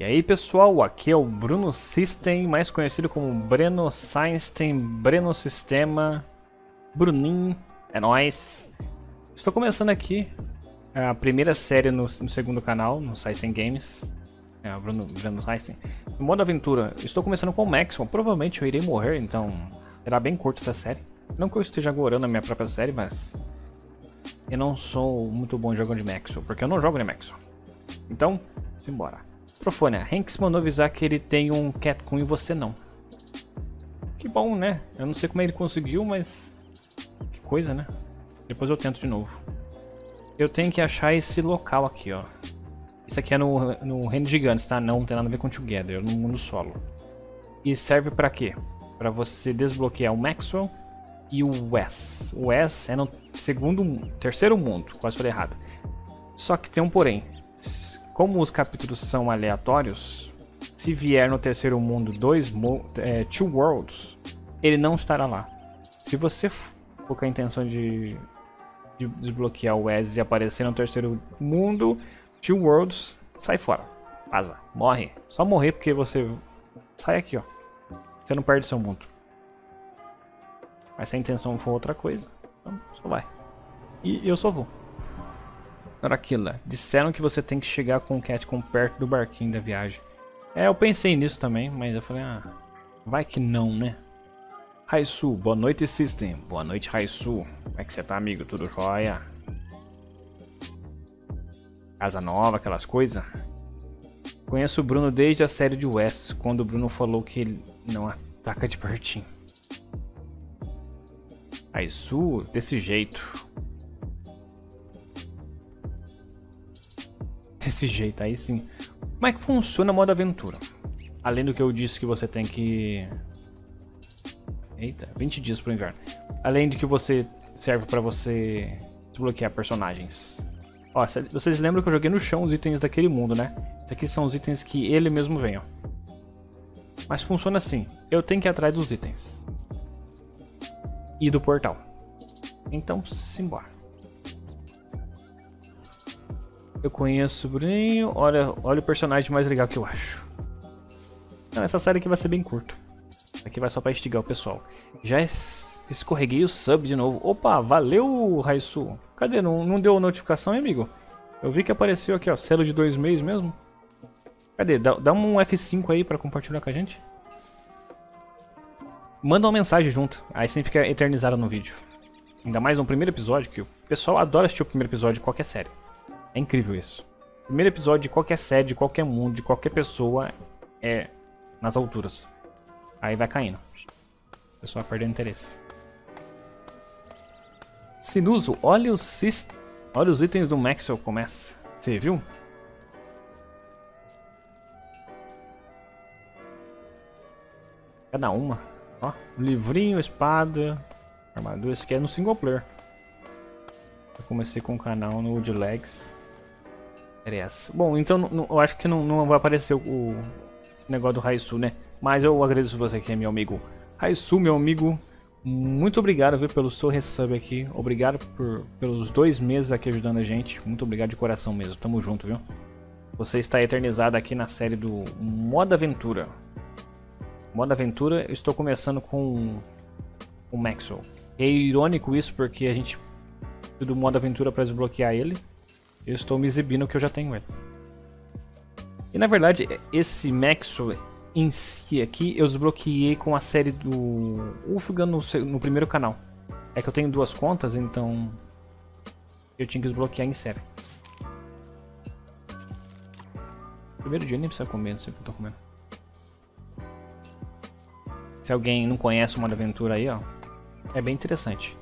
E aí pessoal, aqui é o Bruno System, mais conhecido como Breno Seinstein, Breno Sistema, Bruninho, é nóis. Estou começando aqui a primeira série no, no segundo canal, no System Games, é, Bruno, Breno Seinstein. No modo aventura, estou começando com o Maxwell, provavelmente eu irei morrer, então será bem curta essa série. Não que eu esteja agorando a minha própria série, mas eu não sou muito bom jogando de Maxwell, porque eu não jogo de Maxwell. Então, simbora. Profônia, Hanks mandou avisar que ele tem um Catcoon e você não. Que bom, né? Eu não sei como ele conseguiu, mas... Que coisa, né? Depois eu tento de novo. Eu tenho que achar esse local aqui, ó. Isso aqui é no, no Reino Gigantes, tá? Não, não tem nada a ver com Together, é no mundo solo. E serve pra quê? Pra você desbloquear o Maxwell e o Wes. O Wes é no segundo, terceiro mundo, quase falei errado. Só que tem um porém. Como os capítulos são aleatórios, se vier no terceiro mundo dois é, Two Worlds, ele não estará lá. Se você for com a intenção de, de desbloquear o Wes e aparecer no terceiro mundo, Two Worlds, sai fora. Vaza, morre. Só morrer porque você sai aqui, ó. Você não perde seu mundo. Mas se a intenção for outra coisa, então só vai. E eu só vou. Araquila, disseram que você tem que chegar com o Catcom perto do barquinho da viagem. É, eu pensei nisso também, mas eu falei, ah, vai que não, né? Raisu, boa noite System. Boa noite Raisu. Como é que você tá, amigo? Tudo jóia? Casa nova, aquelas coisas? Conheço o Bruno desde a série de West, quando o Bruno falou que ele não ataca de pertinho. Raisu, desse jeito. Desse jeito, aí sim. Como é que funciona o modo aventura? Além do que eu disse que você tem que... Eita, 20 dias pro inverno. Além de que você serve para você desbloquear personagens. Ó, vocês lembram que eu joguei no chão os itens daquele mundo, né? Esses aqui são os itens que ele mesmo vem, ó. Mas funciona assim, eu tenho que ir atrás dos itens. E do portal. Então, simbora. Eu conheço o Bruninho. Olha, olha o personagem mais legal que eu acho. Não, essa série aqui vai ser bem curta. Aqui vai só pra instigar o pessoal. Já escorreguei o sub de novo. Opa, valeu, Raisu. Cadê? Não, não deu notificação, hein, amigo? Eu vi que apareceu aqui, ó, selo de dois meses mesmo. Cadê? Dá, dá um F5 aí pra compartilhar com a gente. Manda uma mensagem junto, aí você fica eternizado no vídeo. Ainda mais no primeiro episódio, que o pessoal adora assistir o primeiro episódio de qualquer série. É incrível isso. Primeiro episódio de qualquer série, de qualquer mundo, de qualquer pessoa é nas alturas. Aí vai caindo. O pessoal vai perdendo interesse. Sinuso, olha os, olha os itens do Maxwell começa. Você viu? Cada uma. Ó, livrinho, espada, armadura. Esse aqui é no single player. Eu comecei com o canal no Wood Legs Bom, então eu acho que não, não vai aparecer o, negócio do Raisu, né? Mas eu agradeço você que é meu amigo Raisu, meu amigo. Muito obrigado viu, pelo seu resub aqui. Obrigado por, pelos dois meses aqui ajudando a gente. Muito obrigado de coração mesmo. Tamo junto, viu? Você está eternizado aqui na série do Modo Aventura. Modo Aventura, eu estou começando com o Maxwell. É irônico isso porque a gente do modo aventura para desbloquear ele eu estou me exibindo que eu já tenho ele. E na verdade, esse Maxwell em si aqui, eu desbloqueei com a série do Ufgan no, no primeiro canal. É que eu tenho duas contas, então eu tinha que desbloquear em série. Primeiro dia nem precisa comer, não sei o que eu tô comendo. Se alguém não conhece uma aventura aí, ó, é bem interessante.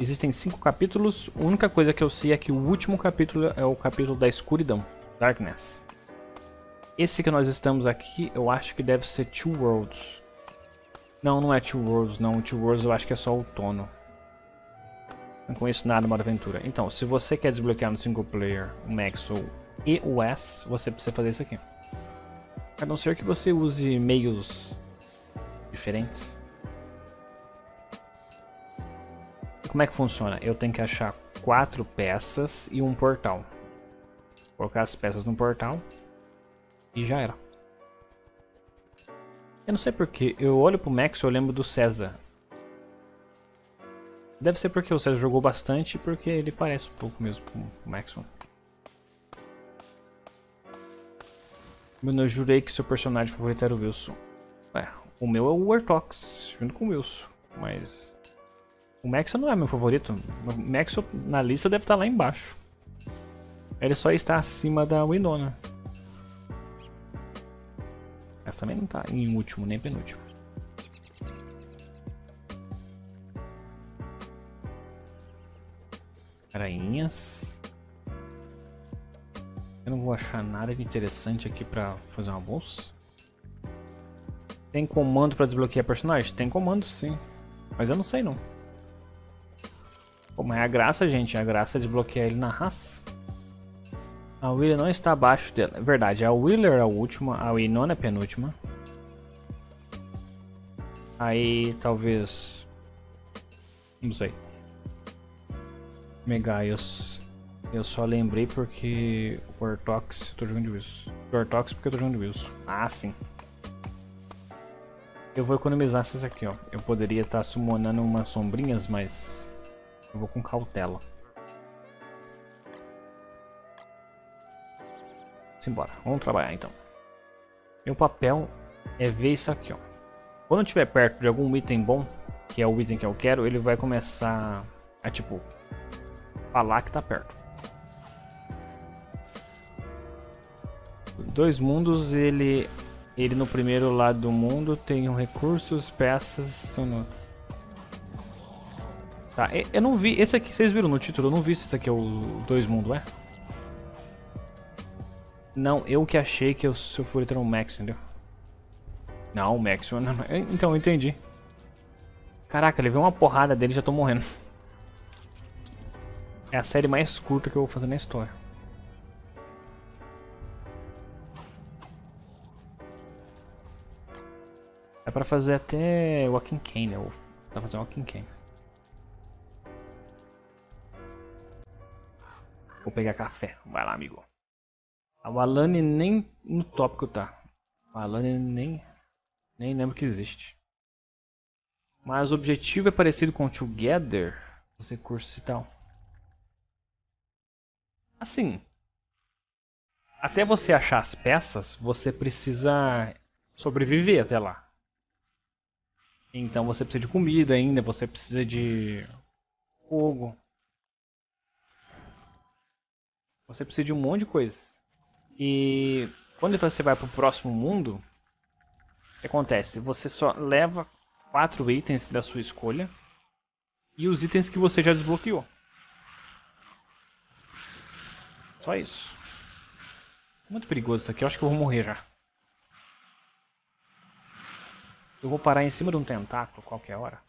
Existem cinco capítulos. A única coisa que eu sei é que o último capítulo é o capítulo da escuridão, Darkness. Esse que nós estamos aqui, eu acho que deve ser Two Worlds. Não, não é Two Worlds, não. Two Worlds eu acho que é só outono. Não conheço nada de aventura. Então, se você quer desbloquear no single player o Maxwell e o S, você precisa fazer isso aqui. A não ser que você use meios diferentes. Como é que funciona? Eu tenho que achar quatro peças e um portal. Colocar as peças no portal e já era. Eu não sei porquê, eu olho pro Max e eu lembro do César. Deve ser porque o César jogou bastante porque ele parece um pouco mesmo com o. Mano, eu jurei que seu personagem favorito era o Wilson. Ué, o meu é o Wartox, junto com o Wilson. Mas... O Maxwell não é meu favorito. O Maxwell na lista deve estar lá embaixo. Ele só está acima da Winona. Mas também não está em último, nem penúltimo. Arainhas. Eu não vou achar nada de interessante aqui pra fazer uma bolsa. Tem comando pra desbloquear personagem? Tem comando sim. Mas eu não sei não. Pô, mas é a graça, gente. A graça é desbloquear ele na raça. A Wheeler não está abaixo dela. É verdade, a Wheeler é a última, a Winona é a penúltima. Aí talvez. Não sei. Megaios. Eu só lembrei porque o Ortox eu tô jogando Wilson. O Ortox porque eu tô jogando Wilson. Ah, sim. Eu vou economizar essas aqui, ó. Eu poderia estar tá summonando umas sombrinhas, mas eu vou com cautela. Simbora, vamos trabalhar então. Meu papel é ver isso aqui, ó. Quando eu estiver perto de algum item bom, que é o item que eu quero, ele vai começar a, tipo, falar que tá perto. Dois mundos, ele ele no primeiro lado do mundo tem recursos, peças, no... Tá, eu não vi, esse aqui, vocês viram no título, eu não vi se esse aqui é o Dois Mundos, é? Não, eu que achei que eu, se eu for entrar Max, entendeu? Não, o Max, não, não. então, eu entendi. Caraca, ele veio uma porrada dele e já tô morrendo. É a série mais curta que eu vou fazer na história. É pra fazer até Walking Cane, ou dá pra fazer Walking Cane. Vou pegar café. Vai lá, amigo. A Alane nem no tópico tá. A Alane nem, nem lembro que existe. Mas o objetivo é parecido com o Together, os recursos e tal. Assim, até você achar as peças, você precisa sobreviver até lá. Então você precisa de comida ainda, você precisa de fogo. Você precisa de um monte de coisa. E quando você vai para o próximo mundo, o que acontece? Você só leva quatro itens da sua escolha e os itens que você já desbloqueou. Só isso. Muito perigoso isso aqui, eu acho que eu vou morrer já. Eu vou parar em cima de um tentáculo qualquer hora.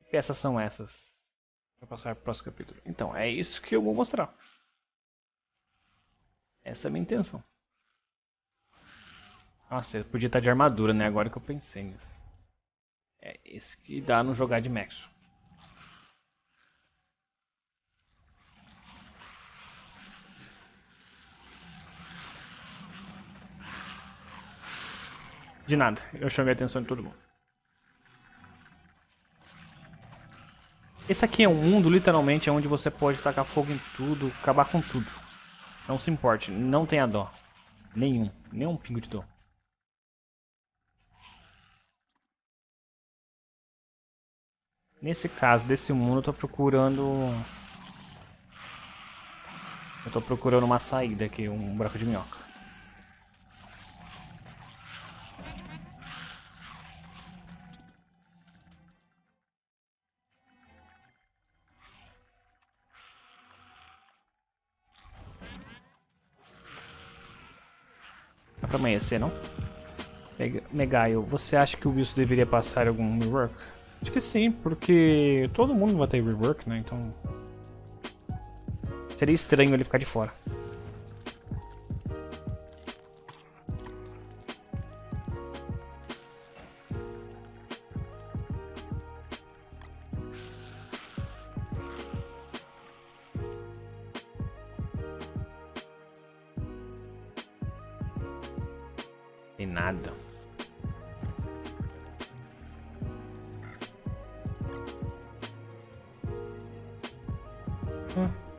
Que peças são essas? Passar para o próximo capítulo. Então, é isso que eu vou mostrar. Essa é a minha intenção. Nossa, eu podia estar de armadura, né? Agora que eu pensei nisso. É esse que dá no jogar de Maxo. De nada, eu chamei a atenção de todo mundo. Esse aqui é um mundo, literalmente, onde você pode tacar fogo em tudo, acabar com tudo. Não se importe, não tenha dó. Nenhum, nenhum pingo de dó. Nesse caso, desse mundo, eu tô procurando... Eu tô procurando uma saída aqui, um buraco de minhoca. Pra amanhecer, não? Megaio, você acha que o Wilson deveria passar algum rework? Acho que sim, porque todo mundo vai ter rework, né? Então. Seria estranho ele ficar de fora.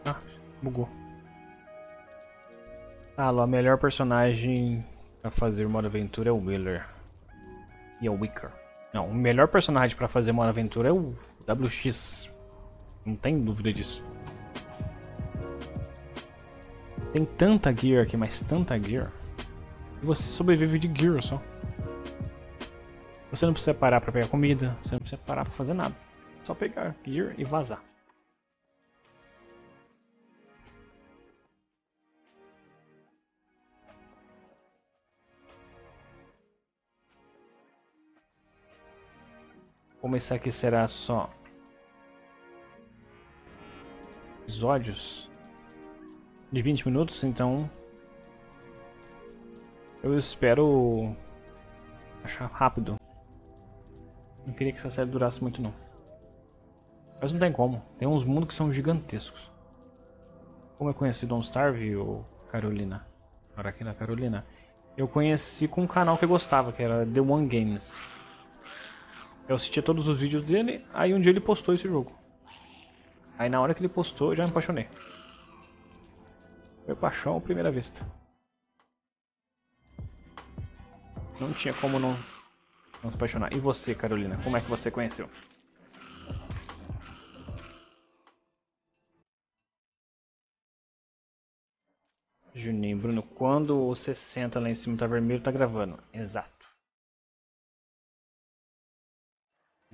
Ah, bugou. Ah, a melhor personagem pra fazer modo aventura é o Wheeler. E é o Wicker. Não, o melhor personagem pra fazer modo aventura é o WX. Não tem dúvida disso. Tem tanta gear aqui, mas tanta gear. E você sobrevive de gear só. Você não precisa parar pra pegar comida, você não precisa parar pra fazer nada. Só pegar gear e vazar. Como esse aqui será só episódios de 20 minutos, então eu espero achar rápido. Não queria que essa série durasse muito não. Mas não tem como. Tem uns mundos que são gigantescos. Como eu conheci Don't Starve ou Carolina? Agora aqui na Carolina. Eu conheci com um canal que eu gostava, que era The One Games. Eu assistia todos os vídeos dele, aí um dia ele postou esse jogo. Aí na hora que ele postou, eu já me apaixonei. Foi paixão à primeira vista. Não tinha como não, não se apaixonar. E você, Carolina, como é que você conheceu? Juninho, Bruno, quando você senta lá em cima tá vermelho, tá gravando. Exato.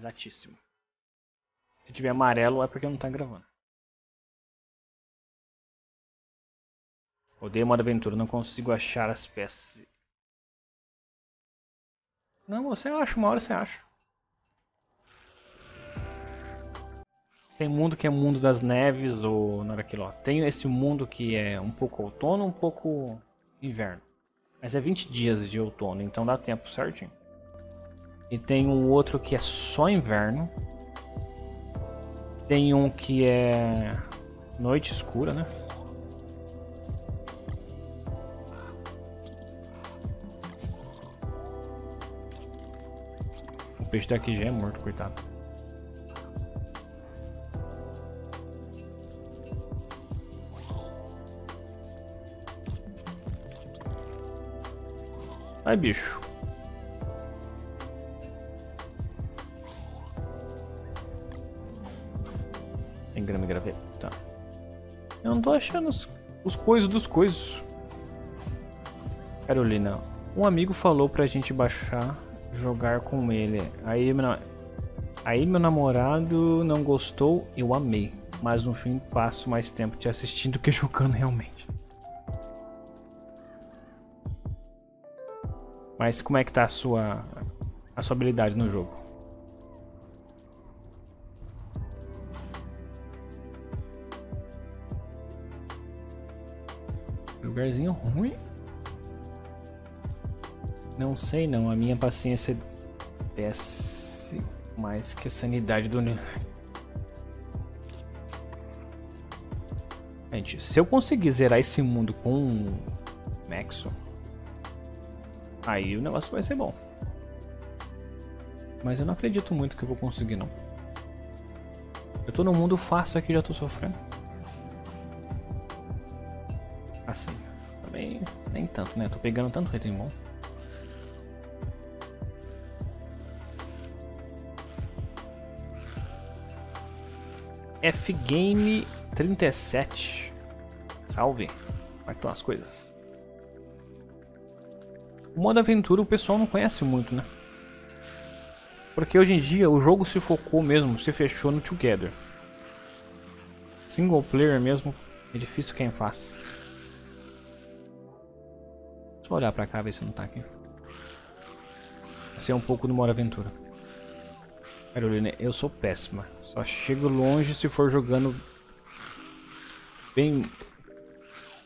Exatíssimo. Se tiver amarelo é porque não tá gravando. Odeio modo aventura, não consigo achar as peças. Não, você acha, uma hora você acha. Tem mundo que é mundo das neves ou era aquilo, ó. Tem esse mundo que é um pouco outono, um pouco inverno. Mas é 20 dias de outono, então dá tempo certinho. E tem um outro que é só inverno. Tem um que é noite escura, né? O peixe daqui já é morto, coitado. Ai, bicho. Grama e tá. Eu não tô achando os, os coisas dos coisas. Carolina, um amigo falou pra gente baixar, jogar com ele. Aí meu, aí meu namorado não gostou, eu amei. Mas no fim passo mais tempo te assistindo que jogando realmente. Mas como é que tá a sua, a sua habilidade no jogo? Lugarzinho ruim. Não sei não, a minha paciência desce mais que a sanidade do Gente, se eu conseguir zerar esse mundo com um Nexo, aí o negócio vai ser bom. Mas eu não acredito muito que eu vou conseguir não. Eu tô no mundo fácil aqui já tô sofrendo. Nem tanto, né? Tô pegando tanto item bom. F-Game 37. Salve. Como é que estão as coisas? O modo aventura o pessoal não conhece muito, né? Porque hoje em dia o jogo se focou mesmo, se fechou no Together. Single player mesmo, é difícil quem faz. Deixa olhar pra cá, ver se não tá aqui. Esse é um pouco do Aventura. Carolina, eu sou péssima. Só chego longe se for jogando bem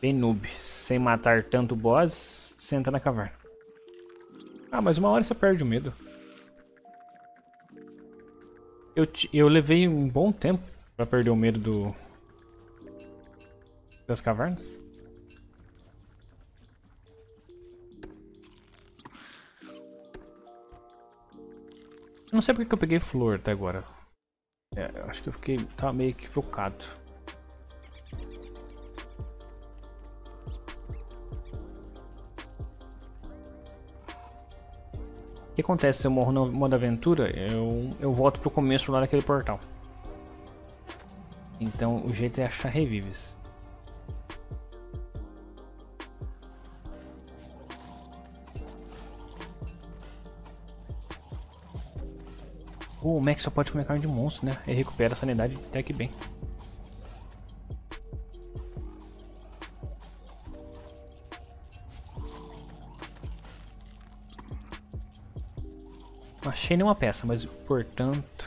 bem noob, sem matar tanto boss, senta na caverna. Ah, mas uma hora você perde o medo. Eu, eu levei um bom tempo pra perder o medo do das cavernas. Eu não sei porque que eu peguei flor até agora. É, eu acho que eu fiquei. Tava meio equivocado. O que acontece se eu morro no modo aventura? Eu, eu volto pro começo lá daquele portal. Então o jeito é achar revives. O Max só pode comer carne de monstro, né? Ele recupera a sanidade até que bem. Não achei nenhuma peça, mas portanto...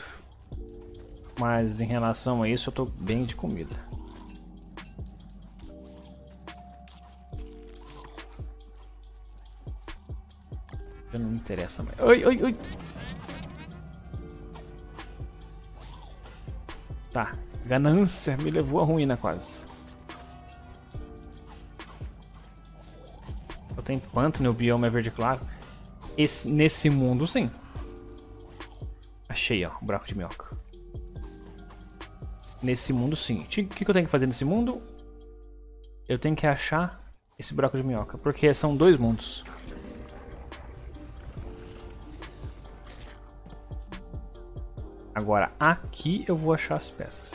Mas em relação a isso eu tô bem de comida. não me interessa mais. Ai, ai, ai! Tá. Ganância me levou à ruína quase. Eu tenho pântano e o bioma é verde claro. Esse, nesse mundo, sim. Achei, ó, um buraco de minhoca. Nesse mundo, sim. O que, que eu tenho que fazer nesse mundo? Eu tenho que achar esse buraco de minhoca. Porque são dois mundos. Agora, aqui eu vou achar as peças.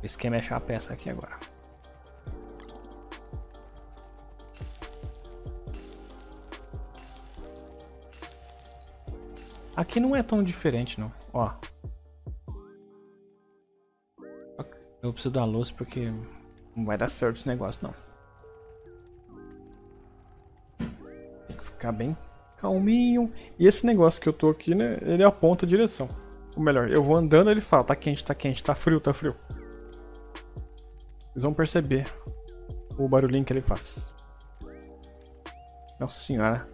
O esquema é achar a peça aqui agora. Aqui não é tão diferente, não. Ó. Eu preciso da luz porque não vai dar certo esse negócio, não. Tem que ficar bem calminho. E esse negócio que eu tô aqui, né, ele aponta a direção. Ou melhor, eu vou andando ele fala, tá quente, tá quente, tá frio, tá frio. Vocês vão perceber o barulhinho que ele faz. Nossa senhora.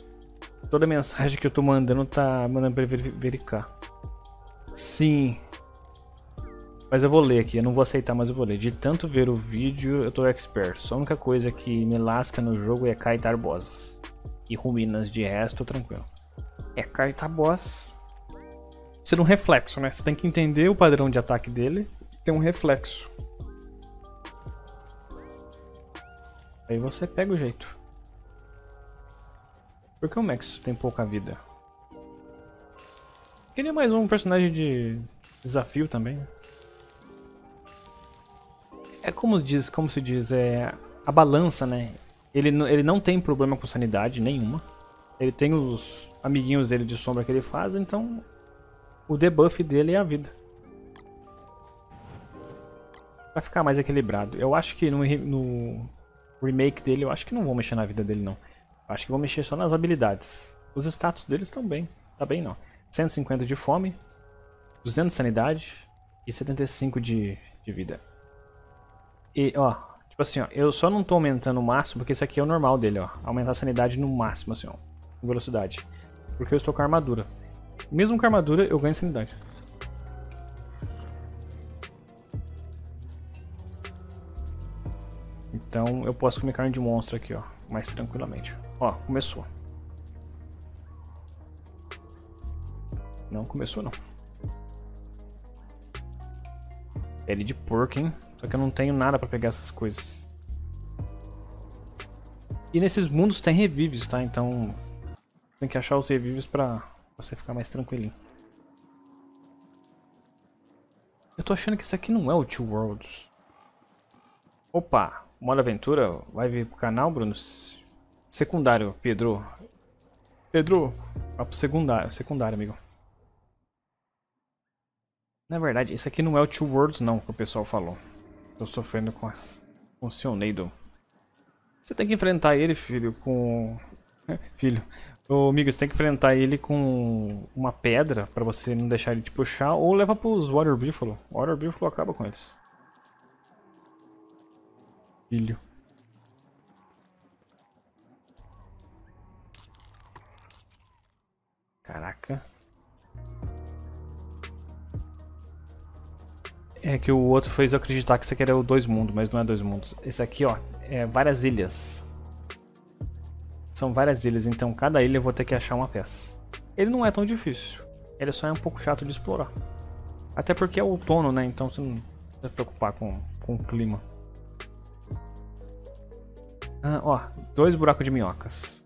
Toda mensagem que eu tô mandando tá mandando pra verificar. Sim. Mas eu vou ler aqui, eu não vou aceitar, mas eu vou ler. De tanto ver o vídeo, eu tô expert. Só a única coisa que me lasca no jogo é kaitar bosses e ruínas. De resto, tranquilo. É, carta boss. Ser um reflexo, né? Você tem que entender o padrão de ataque dele. Tem um reflexo. Aí você pega o jeito. Por que o Max tem pouca vida? Queria mais um personagem de desafio também. É como diz, como se diz, é a balança, né? Ele, ele não tem problema com sanidade nenhuma. Ele tem os amiguinhos dele de sombra que ele faz, então o debuff dele é a vida. Vai ficar mais equilibrado. Eu acho que no, no remake dele, eu acho que não vou mexer na vida dele não. Eu acho que vou mexer só nas habilidades. Os status deles estão bem. Tá bem não. 150 de fome, 200 de sanidade e 75 de, de vida. E, ó, Tipo assim, ó, eu só não tô aumentando o máximo, porque esse aqui é o normal dele, ó. Aumentar a sanidade no máximo, assim, ó. Velocidade. Porque eu estou com armadura. Mesmo com armadura, eu ganho sanidade. Então eu posso comer carne de monstro aqui, ó. Mais tranquilamente. Ó, começou. Não começou, não. Pele de porco, hein? Só que eu não tenho nada pra pegar essas coisas. E nesses mundos tem revives, tá? Então tem que achar os revives pra você ficar mais tranquilinho. Eu tô achando que isso aqui não é o Two Worlds. Opa, modo aventura, vai vir pro canal, Bruno? Secundário, Pedro. Pedro, vai pro secundário, secundário, amigo. Na verdade, isso aqui não é o Two Worlds não, que o pessoal falou. Tô sofrendo com, as, com o. Você tem que enfrentar ele, filho, com... filho. Ô, amigo, você tem que enfrentar ele com uma pedra pra você não deixar ele te puxar ou leva pros Water Buffalo. Water Buffalo acaba com eles. Filho. Caraca. É que o outro fez eu acreditar que isso aqui era o Dois Mundos, mas não é Dois Mundos. Esse aqui, ó, é várias ilhas. São várias ilhas, então cada ilha eu vou ter que achar uma peça. Ele não é tão difícil. Ele só é um pouco chato de explorar. Até porque é outono, né? Então você não se preocupar com, com o clima. Ah, ó, dois buracos de minhocas.